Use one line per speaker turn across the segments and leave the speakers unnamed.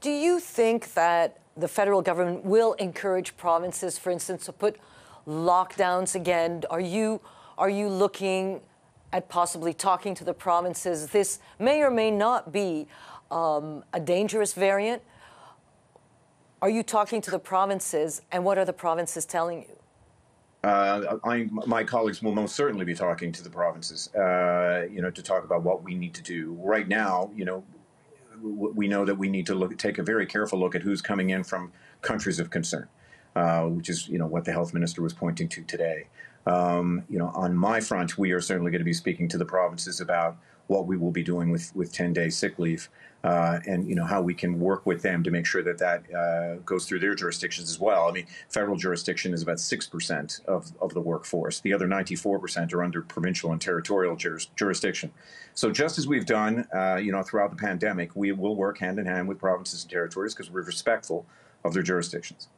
Do you think that the federal government will encourage provinces, for instance, to put lockdowns again? Are you are you looking at possibly talking to the provinces? This may or may not be um, a dangerous variant. Are you talking to the provinces, and what are the provinces telling you?
Uh, I, my colleagues will most certainly be talking to the provinces, uh, you know, to talk about what we need to do. Right now, you know, we know that we need to look, take a very careful look at who's coming in from countries of concern, uh, which is, you know, what the health minister was pointing to today. Um, you know, on my front, we are certainly going to be speaking to the provinces about what we will be doing with, with 10 day sick leave uh, and you know how we can work with them to make sure that that uh, goes through their jurisdictions as well. I mean, federal jurisdiction is about six percent of, of the workforce. The other ninety four percent are under provincial and territorial juris, jurisdiction. So just as we've done, uh, you know, throughout the pandemic, we will work hand in hand with provinces and territories because we're respectful of their jurisdictions.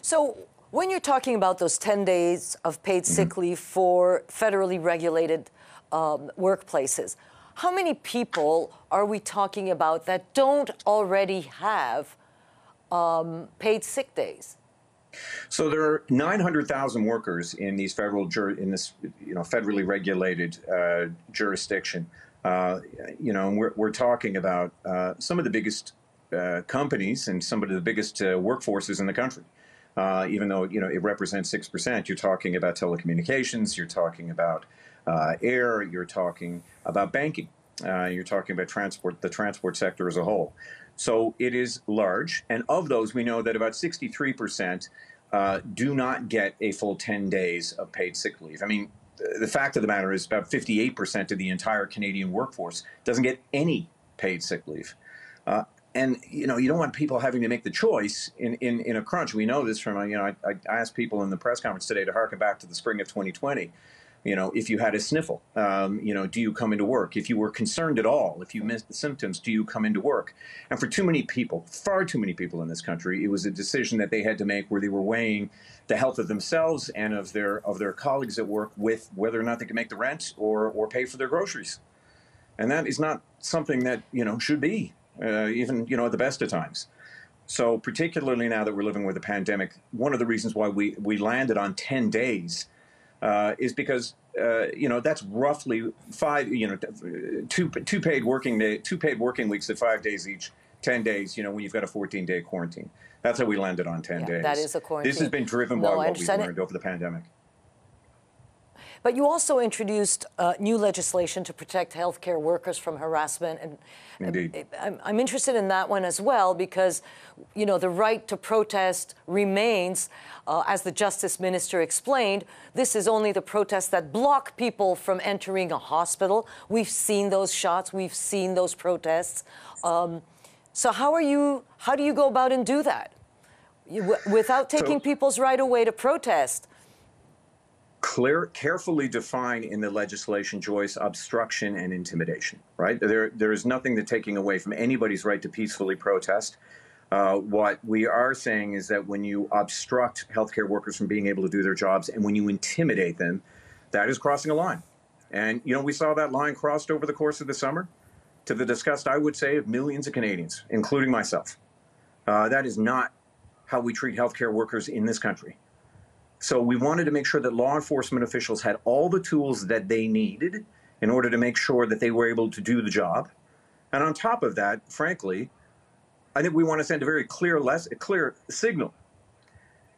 So when you're talking about those 10 days of paid sick mm-hmm. leave for federally regulated um, workplaces, how many people are we talking about that don't already have um, paid sick days?
So there are 900,000 workers in these federal in this you know federally regulated uh, jurisdiction. Uh, you know, and we're, we're talking about uh, some of the biggest uh, companies and some of the biggest uh, workforces in the country. Uh, even though you know it represents six percent, you're talking about telecommunications, you're talking about uh, air, you're talking about banking, uh, you're talking about transport, the transport sector as a whole. So it is large, and of those, we know that about 63 percent uh, do not get a full 10 days of paid sick leave. I mean, the fact of the matter is about 58% of the entire Canadian workforce doesn't get any paid sick leave. And you know you don't want people having to make the choice in, in, in a crunch. We know this from you know I, I asked people in the press conference today to harken back to the spring of 2020 you know, if you had a sniffle, um, you know, do you come into work? If you were concerned at all, if you missed the symptoms, do you come into work? And for too many people, far too many people in this country, it was a decision that they had to make where they were weighing the health of themselves and of their of their colleagues at work with whether or not they could make the rent or or pay for their groceries. And that is not something that you know should be, uh, even you know at the best of times. So particularly now that we're living with a pandemic, one of the reasons why we we landed on ten days uh, is because uh, you know that's roughly five you know two two paid working day two paid working weeks at five days each 10 days you know when you've got a 14 day quarantine that's how we landed on 10
yeah,
days
that is a quarantine
this has been driven no, by what we've learned it. over the pandemic
but you also introduced uh, new legislation to protect healthcare workers from harassment, and
Indeed.
I'm, I'm interested in that one as well because, you know, the right to protest remains. Uh, as the Justice Minister explained, this is only the protests that block people from entering a hospital. We've seen those shots. We've seen those protests. Um, so how are you? How do you go about and do that? You, without taking so, people's right away to protest
clear, carefully define in the legislation, Joyce, obstruction and intimidation, right? There, there is nothing that taking away from anybody's right to peacefully protest. Uh, what we are saying is that when you obstruct healthcare workers from being able to do their jobs and when you intimidate them, that is crossing a line. And, you know, we saw that line crossed over the course of the summer to the disgust, I would say, of millions of Canadians, including myself. Uh, that is not how we treat healthcare workers in this country. So we wanted to make sure that law enforcement officials had all the tools that they needed in order to make sure that they were able to do the job. And on top of that, frankly, I think we want to send a very clear, less, clear signal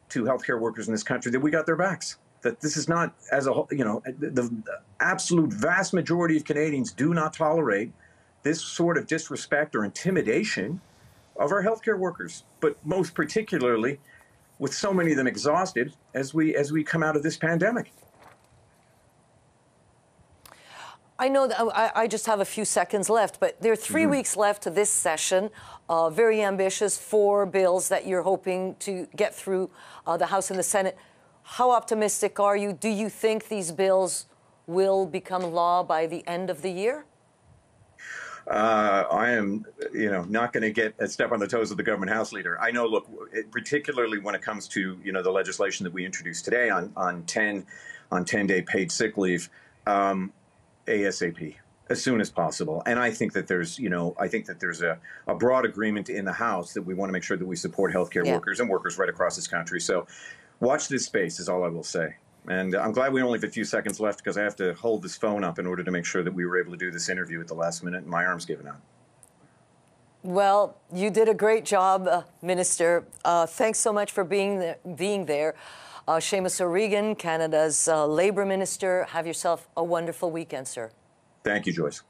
to healthcare workers in this country that we got their backs. That this is not, as a whole, you know, the, the absolute vast majority of Canadians do not tolerate this sort of disrespect or intimidation of our healthcare workers, but most particularly with so many of them exhausted as we as we come out of this pandemic.
I know that I, I just have a few seconds left, but there are 3 mm-hmm. weeks left to this session. Uh, very ambitious, four bills that you're hoping to get through uh, the House and the Senate. How optimistic are you? Do you think these bills will become law by the end of the year?
Uh, I am, you know, not going to get a step on the toes of the government house leader. I know, look, it, particularly when it comes to, you know, the legislation that we introduced today on on ten on ten day paid sick leave, um, ASAP. as soon as possible. And I think that there's, you know, I think that there's a, a broad agreement in the House that we want to make sure that we support healthcare
Yeah.
workers and workers right across this country. So watch this space is all I will say. And I'm glad we only have a few seconds left because I have to hold this phone up in order to make sure that we were able to do this interview at the last minute and my arm's given out.
Well, you did a great job, uh, Minister. Uh, thanks so much for being there. Being there. Uh, Seamus O'Regan, Canada's uh, Labour Minister. Have yourself a wonderful weekend, sir.
Thank you, Joyce.